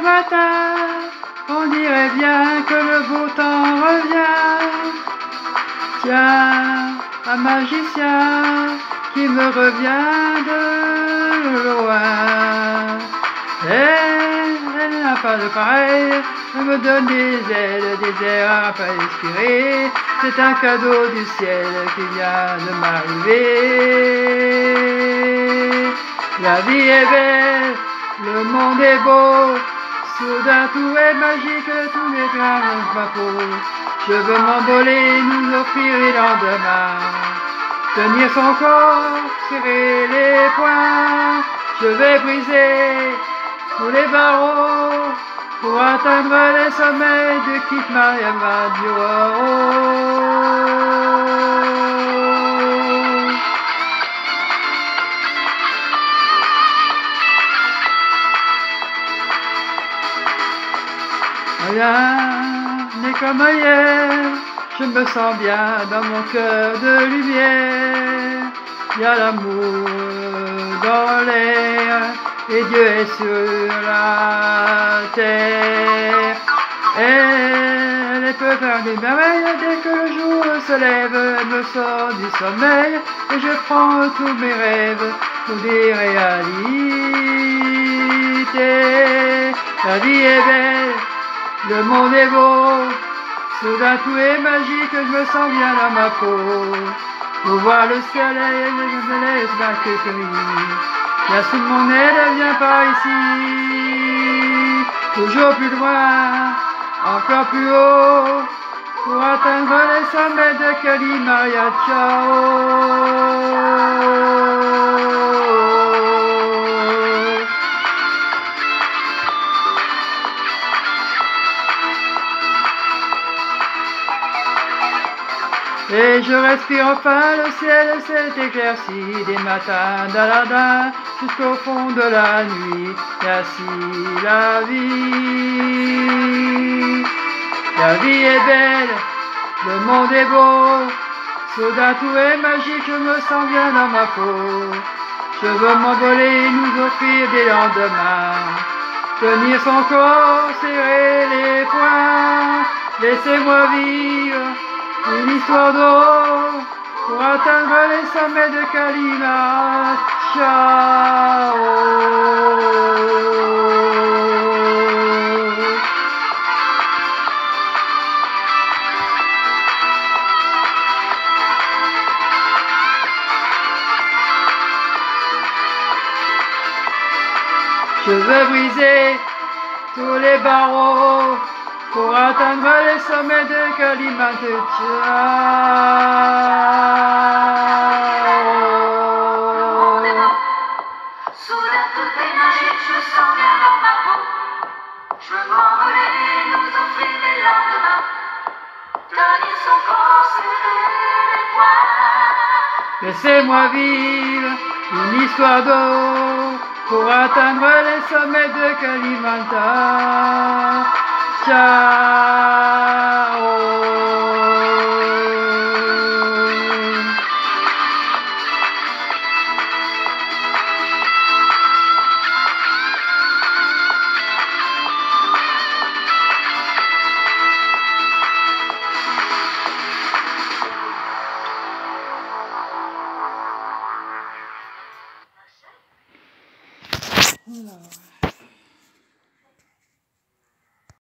matin, on dirait bien que le beau temps revient. Tiens, un magicien qui me revient de loin. Elle, elle n'a pas de pareil, elle me donne des ailes, des airs à pas inspirer. C'est un cadeau du ciel qui vient de m'arriver. La vie est belle, le monde est beau, soudain tout est magique, tout n'est plein de ma peau. Je veux m'envoler, nous offrir les lendemains, tenir son corps, serrer les poings. Je vais briser tous les barreaux pour atteindre les sommets de Kit Maria Rien n'est comme hier, je me sens bien dans mon cœur de lumière. Il y a l'amour dans l'air et Dieu est sur la terre. Elle peut faire des merveilles dès que le jour se lève, elle me sort du sommeil et je prends tous mes rêves pour des réalités. La vie est belle. Le monde est beau, soudain tout est magique, je me sens bien dans ma peau. Pour voir le soleil, je me laisse m'accueillir. La sous mon aile vient par ici, toujours plus loin, encore plus haut, pour atteindre les sommets de Kalimaria. Ciao. Et je respire enfin, le ciel s'est éclairci des matins d'Aladin jusqu'au fond de la nuit. Et ainsi la vie. La vie est belle, le monde est beau. Soudain tout est magique, je me sens bien dans ma peau. Je veux m'envoler, nous offrir des lendemains. Tenir son corps, serrer les poings. Laissez-moi vivre une histoire d'eau pour atteindre les sommets de Kalima. Ciao. Je veux briser tous les barreaux pour atteindre les sommets de Kalimata. Soudain tout est magique, je sens bien dans ma peau. Je veux m'envoler, nous offrir des lendemains. Tenir son corps, serrer les poings. Laissez-moi vivre une histoire d'eau pour atteindre les sommets de Kalimata. Ciao. Voilà.